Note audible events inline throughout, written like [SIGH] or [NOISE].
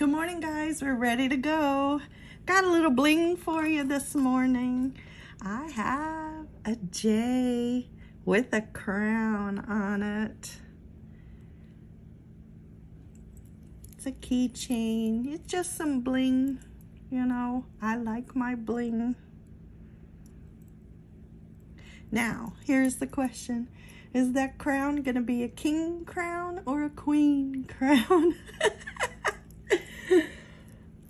Good morning, guys. We're ready to go. Got a little bling for you this morning. I have a J with a crown on it. It's a keychain. It's just some bling. You know, I like my bling. Now, here's the question. Is that crown going to be a king crown or a queen [LAUGHS] crown?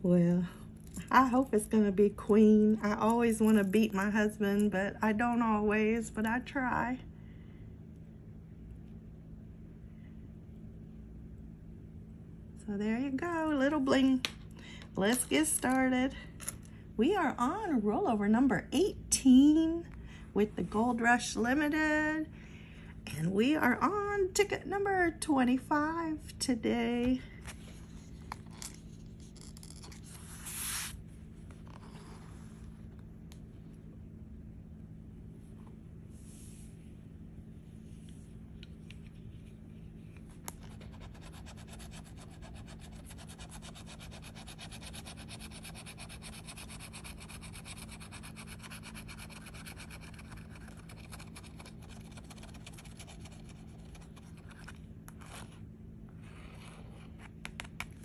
Well, I hope it's going to be queen. I always want to beat my husband, but I don't always, but I try. So there you go, little bling. Let's get started. We are on rollover number 18 with the Gold Rush Limited. And we are on ticket number 25 today.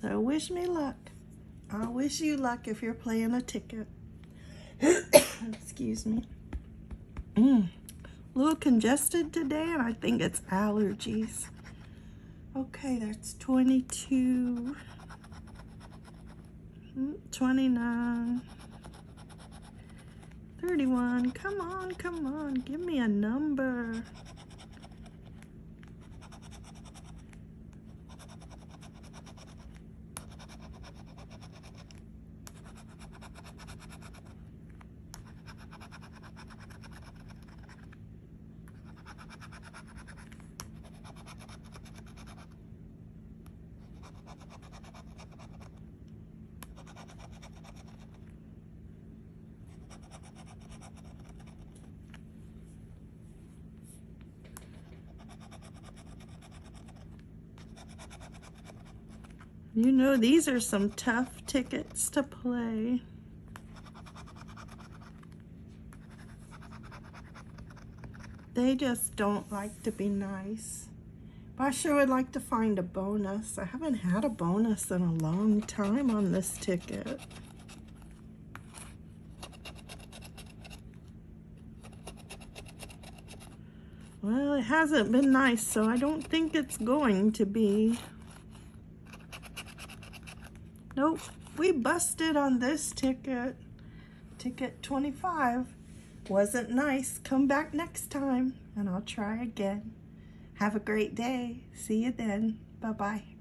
So wish me luck. I wish you luck if you're playing a ticket. [COUGHS] Excuse me. Mm. A little congested today, and I think it's allergies. Okay, that's 22, mm, 29, 31. Come on, come on, give me a number. You know, these are some tough tickets to play. They just don't like to be nice. But I sure would like to find a bonus. I haven't had a bonus in a long time on this ticket. Well, it hasn't been nice, so I don't think it's going to be. Nope, we busted on this ticket. Ticket 25. Wasn't nice. Come back next time and I'll try again. Have a great day. See you then. Bye-bye.